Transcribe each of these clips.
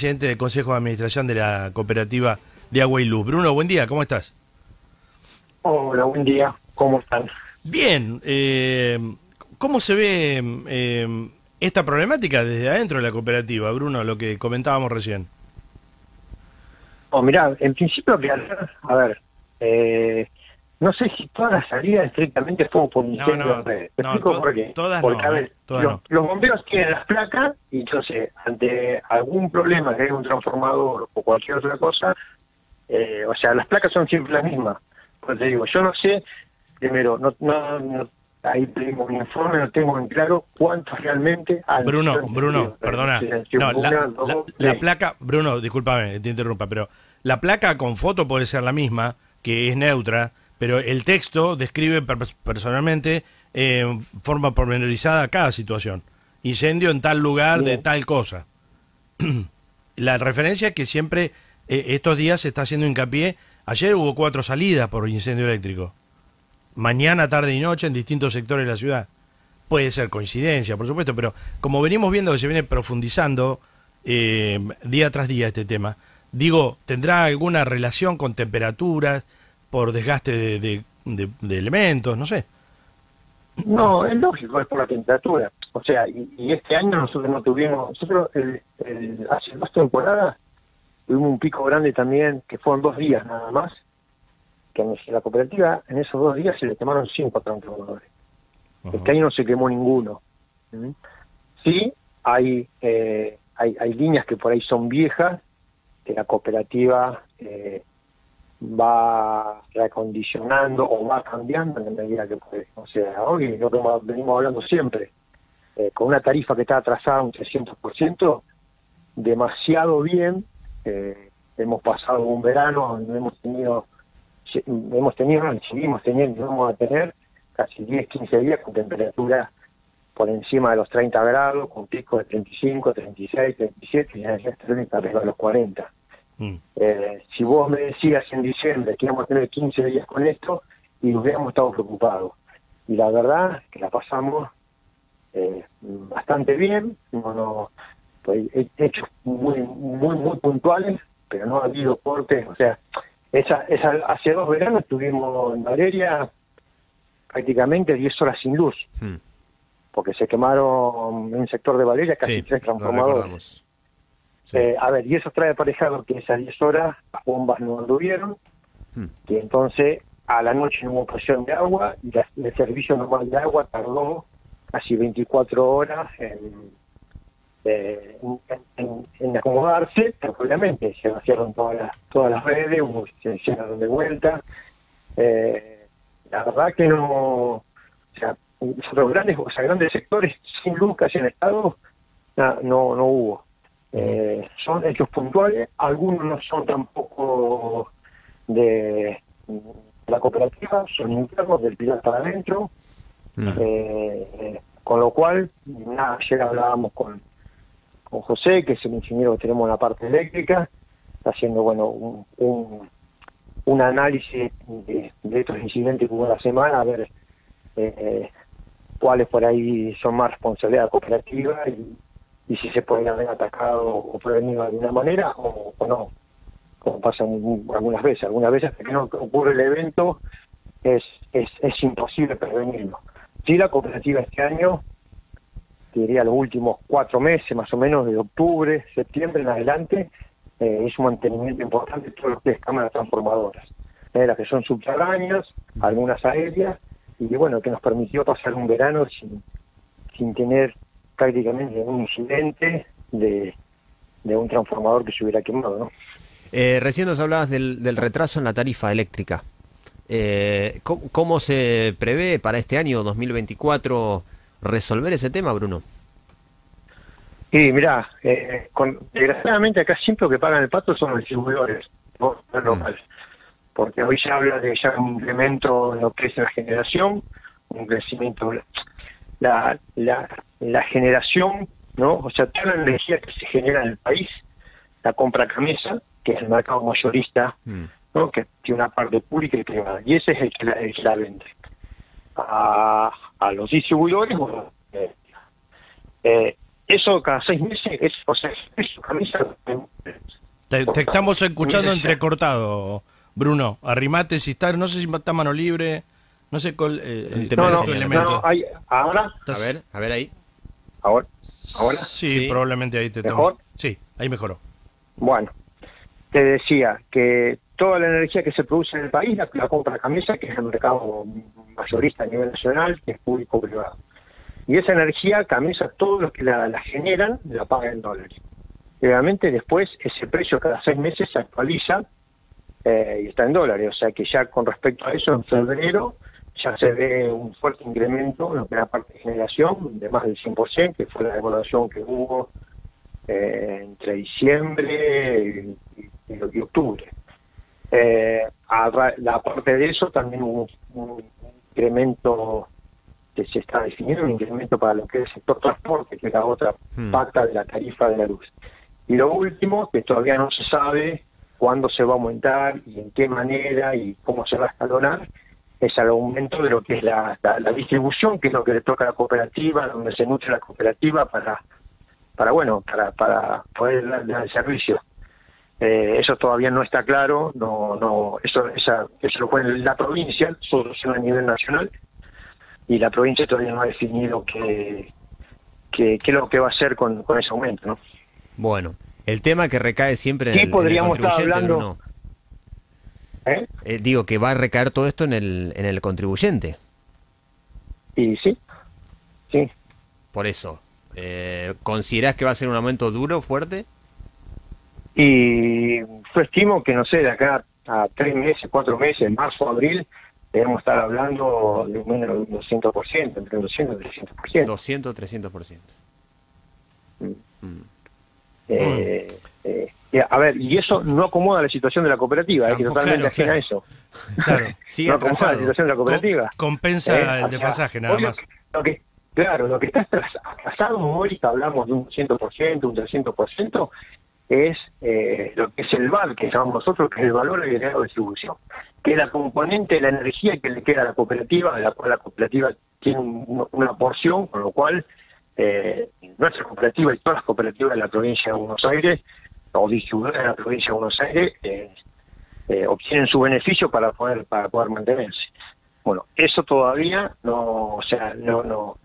presidente del Consejo de Administración de la Cooperativa de Agua y Luz. Bruno, buen día, ¿cómo estás? Hola, buen día, ¿cómo están? Bien, eh, ¿cómo se ve eh, esta problemática desde adentro de la cooperativa, Bruno, lo que comentábamos recién? Oh, mirá, en principio, a ver, eh, no sé si todas las salidas estrictamente fueron por incendio No, no, Te no, explico to- por qué. todas Porque, a ver, ¿eh? Todas los, bomberos tienen las placas y entonces, ante algún problema que haya un transformador o cualquier otra cosa, eh, o sea, las placas son siempre las mismas. Pues te digo, yo no sé, primero, no, no, no- ahí tengo un informe, no tengo en claro cuántos realmente han Bruno, Bruno, perdona. No, la, la- la placa, Bruno, discúlpame, te interrumpa, pero la placa con foto puede ser la misma, que es neutra, pero el texto describe per- personalmente eh, en forma pormenorizada cada situación. Incendio en tal lugar de tal cosa. la referencia es que siempre eh, estos días se está haciendo hincapié. Ayer hubo cuatro salidas por incendio eléctrico. Mañana, tarde y noche en distintos sectores de la ciudad. Puede ser coincidencia, por supuesto, pero como venimos viendo que se viene profundizando eh, día tras día este tema, digo, ¿tendrá alguna relación con temperaturas, por desgaste de, de- de- de elementos, no sé? No, es lógico, es por la temperatura. O sea, y, y este año nosotros no tuvimos, nosotros el, el- hace dos temporadas tuvimos un pico grande también, que fueron dos días nada más, que en la cooperativa en esos dos días se le quemaron cinco transformadores. Este año no se quemó ninguno. ¿Mm? Sí, hay, eh, hay, hay líneas que por ahí son viejas, que la cooperativa eh, va reacondicionando o va cambiando en la medida que puede. O sea, hoy lo que venimos hablando siempre, eh, con una tarifa que está atrasada un 300%, demasiado bien. eh, hemos pasado un verano hemos tenido, hemos tenido, y seguimos teniendo, vamos a tener casi 10, 15 días con temperaturas por encima de los 30 grados, con picos de 35, 36, 37, y ya está arriba de los 40. Mm. Eh, si vos me decías en diciembre que íbamos a tener 15 días con esto, y hubiéramos estado preocupados. Y la verdad que la pasamos eh, bastante bien, no, no, pues, he- hechos muy, muy, muy puntuales, pero no ha habido cortes, o sea, esa, esa, hace dos veranos estuvimos en Valeria prácticamente 10 horas sin luz, Hmm. porque se quemaron en el sector de Valeria casi Sí, tres transformadores. Sí. Eh, a ver, y eso trae aparejado que esas 10 horas las bombas no anduvieron, Hmm. que entonces a la noche no hubo presión de agua y la- el servicio normal de agua tardó casi 24 horas en, eh, en, en- en acomodarse, pero obviamente se vaciaron todas las, todas las redes, hubo- se llenaron de vuelta. Eh, la verdad que no, o sea, los grandes, o sea, grandes sectores sin luz que hayan estado, no, no hubo. Eh, son hechos puntuales, algunos no son tampoco de la cooperativa, son internos del pilar para adentro, Mm. eh, con lo cual, nada, ayer hablábamos con, con José, que es el ingeniero que tenemos en la parte eléctrica, está haciendo bueno un, un, un análisis de, de estos incidentes que hubo la semana, a ver eh, cuáles por ahí son más responsabilidad de la cooperativa y, y si se pueden haber atacado o prevenido de alguna manera o, no, como pasa algunas veces. Algunas veces hasta que no ocurre el evento es, es, es imposible prevenirlo. Sí, la cooperativa este año, diría los últimos cuatro meses más o menos, de octubre, septiembre en adelante, eh, hizo un mantenimiento importante de que es cámaras transformadoras, eh, las que son subterráneas, algunas aéreas, y bueno, que nos permitió pasar un verano sin, sin tener prácticamente ningún incidente de, de un transformador que se hubiera quemado, ¿no? Eh, recién nos hablabas del, del retraso en la tarifa eléctrica. Eh, ¿cómo, cómo se prevé para este año 2024 resolver ese tema, Bruno? Y mirá, eh, con, desgraciadamente acá siempre lo que pagan el pato son los distribuidores, no no local. Porque hoy se habla de ya un incremento en lo que es la generación, un crecimiento. La, la, la generación, ¿no? O sea, toda la energía que se genera en el país, la compra camisa, que es el mercado mayorista, Mm. ¿no? que tiene una parte pública y privada, y ese es el que la, el que la vende. A, a los distribuidores, eh, eh, eso cada seis meses, es, o sea, camisa Te, te estamos escuchando entrecortado, Bruno. Arrimate si está, no sé si está mano libre, no sé cuál eh, eh, tema No, de no, señal. no, hay- ahora, A ver, a ver ahí. ahora, ahora. Sí, Sí. probablemente ahí te ¿Mejor? tomo. Sí, ahí mejoró. Bueno, te decía que toda la energía que se produce en el país la, la compra Camisa, que es el mercado mayorista a nivel nacional, que es público-privado. Y esa energía, Camisa, todos los que la, la generan, la pagan en dólares. Y obviamente después ese precio cada seis meses se actualiza eh, y está en dólares. O sea que ya con respecto a eso, en febrero ya se ve un fuerte incremento en lo que es la parte de generación, de más del 100%, que fue la devaluación que hubo eh, entre diciembre y, y- y octubre. Eh, a ra- la parte de eso también hubo un, un incremento que se está definiendo, un incremento para lo que es el sector transporte, que es la otra Hmm. pata de la tarifa de la luz. Y lo último, que todavía no se sabe cuándo se va a aumentar y en qué manera y cómo se va a escalonar, es el aumento de lo que es la, la- la distribución, que es lo que le toca a la cooperativa, donde se nutre la cooperativa para, para bueno, para, para poder dar, dar el servicio. Eh, eso todavía no está claro, no, no, eso, esa, eso lo pone la provincia, solución a nivel nacional, y la provincia todavía no ha definido qué, qué, qué es lo que va a hacer con, con ese aumento, ¿no? Bueno, el tema que recae siempre en Sí, el, en el podríamos estar hablando-. ¿Eh? Eh, digo que va a recaer todo esto en el, en el contribuyente. Y sí, sí, Por eso, eh, ¿considerás que va a ser un aumento duro, fuerte? Y yo estimo que, no sé, de acá a tres meses, cuatro meses, marzo, abril, debemos estar hablando de un menos de un 200%, entre un 200 y 300%. 200, 300%. Eh, eh, y a ver, y eso no acomoda la situación de la cooperativa, es que Tampoco, totalmente claro, ajena a eso. Claro. Sigue no acomoda la situación de la cooperativa. Com- compensa Eh, el desfasaje, nada más. que- lo que- claro, lo que está atras- atrasado hoy, que hablamos de un 100%, un 300%, es eh, lo que es el VAL, que llamamos nosotros, que es el valor agregado de distribución, que es la componente de la energía que le queda a la cooperativa, de la cual la cooperativa tiene un- una porción, con lo cual eh, nuestra cooperativa y todas las cooperativas de la provincia de Buenos Aires, o distribuidoras de la provincia de Buenos Aires, eh, eh, obtienen su beneficio para poder para poder mantenerse. Bueno, eso todavía no, o sea, no no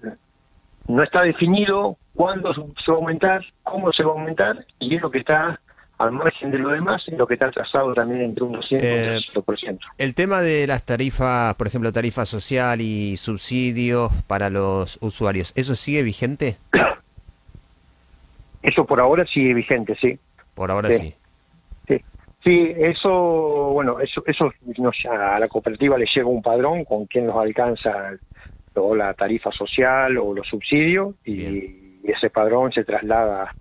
no está definido cuándo se va a aumentar, cómo se va a aumentar y es lo que está al margen de lo demás, es lo que está atrasado también entre un 200 y Eh, un 300%. El tema de las tarifas, por ejemplo, tarifa social y subsidios para los usuarios, ¿eso sigue vigente? Eso por ahora sigue vigente, sí. Por ahora Sí. sí. Sí, sí eso, bueno, eso, eso nos- a la cooperativa le llega un padrón con quien nos alcanza o la tarifa social o los subsidios y ese padrón se traslada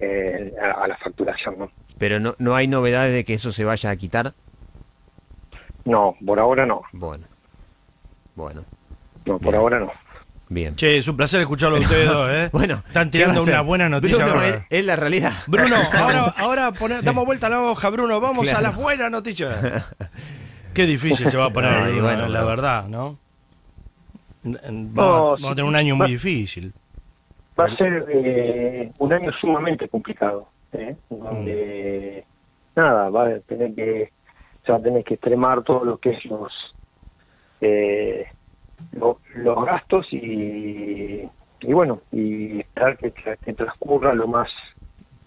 eh, a, a la facturación, ¿no? Pero no, no hay novedades de que eso se vaya a quitar. No, por ahora no, Bueno. Bueno. no, por Bien. ahora no. Bien. Che, es un placer escucharlo a ustedes dos, ¿eh? Bueno, Están ¿qué va a tirando una buena noticia. Bruno, es, es la realidad. Bruno, ahora, ahora pone- damos vuelta a la hoja, Bruno. Vamos Claro. a las buenas noticias. Qué difícil se va a poner, Ay, Bruno, bueno, la verdad, ¿no? No, Vamos, a- tener un año va- muy difícil. Va a ser eh, un año sumamente complicado, ¿eh? donde nada, va a tener que se va a tener que extremar todo lo que es los eh, lo- los gastos y, y bueno y esperar que, que transcurra lo más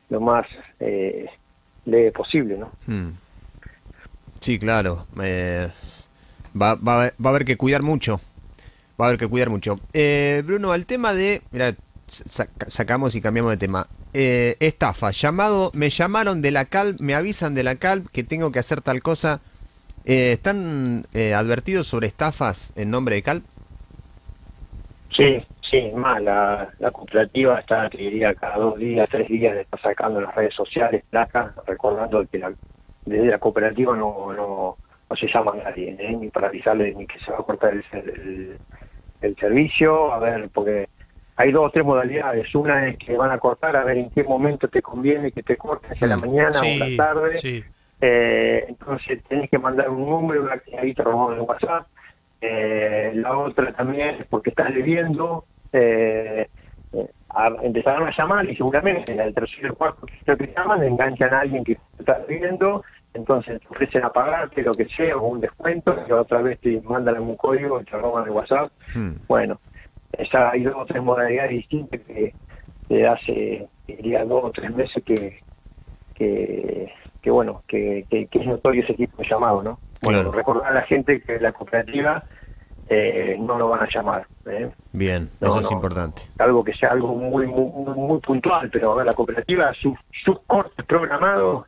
lo más eh, leve posible, ¿no? Hmm. Sí, claro. eh, va, va, va a haber que cuidar mucho. Va a haber que cuidar mucho. Eh, Bruno, al tema de... Mira, saca- sacamos y cambiamos de tema. Eh, estafa, llamado, me llamaron de la CAL, me avisan de la CAL que tengo que hacer tal cosa. Eh, ¿Están eh, advertidos sobre estafas en nombre de CAL? Sí, sí, más la, cooperativa está, te diría, cada dos días, tres días, está sacando en las redes sociales placas, recordando que la, desde la cooperativa no, no, no se llama a nadie, ¿eh? ni para avisarle ni que se va a cortar el, el servicio, a ver, porque hay dos o tres modalidades. Una es que van a cortar, a ver en qué momento te conviene que te corten, si a la Mm. mañana o a Sí, la tarde. sí. Eh, entonces tenés que mandar un número, una ahí te robamos en WhatsApp. Eh, la otra también es porque estás leyendo, eh, eh, a- empezaron a llamar y seguramente en el tercer o cuarto que te llaman enganchan a alguien que estás viendo, entonces te ofrecen a pagarte lo que sea, o un descuento, y otra vez te mandan algún código, te roban el WhatsApp. Hmm. Bueno, esa, hay dos o tres modalidades distintas que, que hace, diría, dos o tres meses que, que, que bueno, que, que, que es notorio ese tipo de llamado, ¿no? Bueno, Claro. recordar a la gente que la cooperativa eh, no lo van a llamar, ¿eh? Bien, No, eso es importante. algo que sea algo muy muy, muy, muy puntual, pero a ver, la cooperativa, sus, sus cortes programados,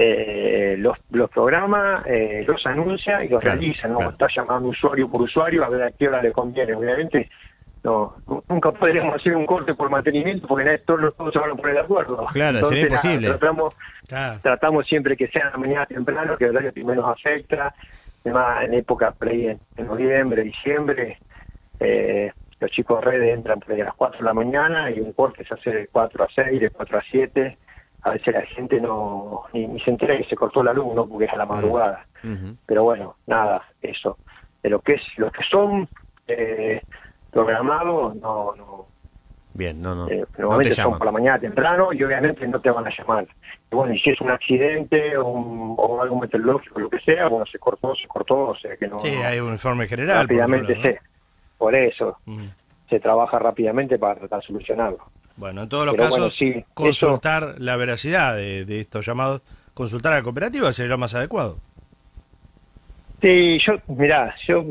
eh, los, los programa, eh, los anuncia y los Claro, realiza, no claro. está llamando usuario por usuario a ver a qué hora le conviene. Obviamente, no nu- nunca podríamos hacer un corte por mantenimiento porque nadie- todos, todos se van a poner de acuerdo. Claro, sería nada, imposible. tratamos, Claro. tratamos siempre que sea en la mañana temprano, que es el horario que menos afecta, además en época por ahí en, en noviembre, diciembre, eh, los chicos de redes entran por ahí a las 4 de la mañana y un corte se hace de 4 a 6, de 4 a 7, a veces la gente no ni, ni se entera que se cortó la luz, ¿no? porque es a la madrugada. Pero bueno, nada, eso. De lo que es, los que son eh, programados, no, no, Bien, no, no. eh, no te normalmente son por la mañana temprano y obviamente no te van a llamar. Y bueno, y si es un accidente o, un- o algo meteorológico, lo que sea, bueno, se cortó, se cortó, o sea que no. Sí, hay un informe general. por rápidamente lado, se. Por eso se trabaja rápidamente para tratar de solucionarlo. Bueno, en todos los Pero casos, bueno, sí, consultar la veracidad de, de estos llamados, consultar a la cooperativa sería lo más adecuado. Sí, yo, mirá, yo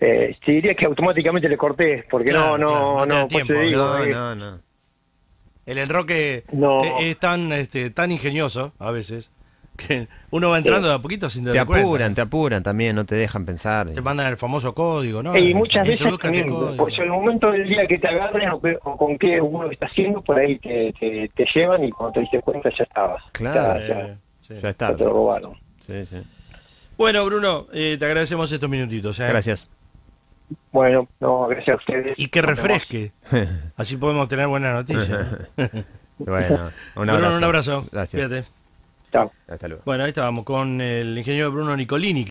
eh, te diría que automáticamente le corté, porque Claro, no, claro, no, no no, pues tiempo, digo, No, eh, no, no. El enroque No. es, es tan este, tan ingenioso a veces que uno va entrando de a poquito sin Te cuenta. apuran, te apuran también, no te dejan pensar. Te mandan el famoso código, ¿no? Y muchas veces también, código. pues en el momento del día que te agarren o, con qué uno está haciendo, por ahí te, te, te llevan y cuando te diste cuenta ya estabas. Claro. Ya, ya- Eh, sí. Ya ya está. te lo robaron. Sí, sí. Bueno, Bruno, eh, te agradecemos estos minutitos. ¿eh? Gracias. Bueno, no, gracias a ustedes. Y que refresque. Así podemos tener buenas noticias. bueno, un Bruno, abrazo. un abrazo. Gracias. Fíjate. Chao. Hasta luego. Bueno, ahí estábamos con el ingeniero Bruno Nicolini.